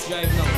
test drive now.